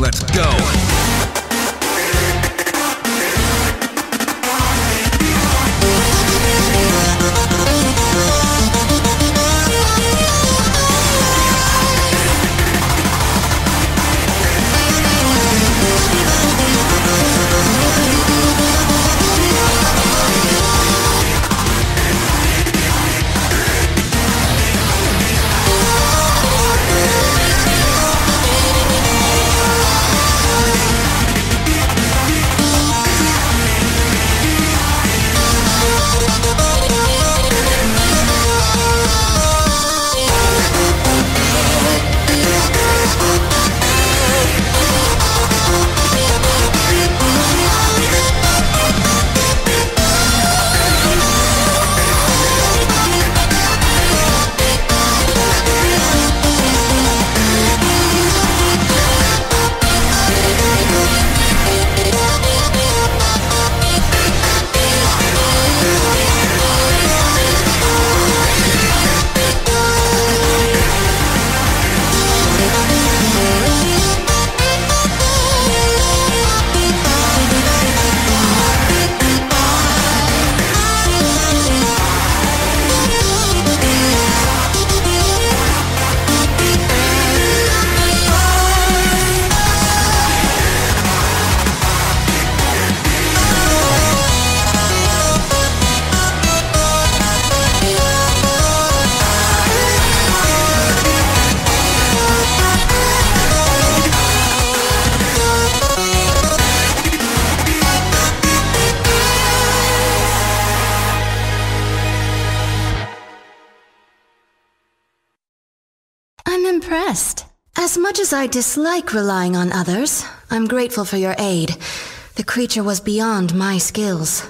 Let's go. I'm impressed. As much as I dislike relying on others, I'm grateful for your aid. The creature was beyond my skills.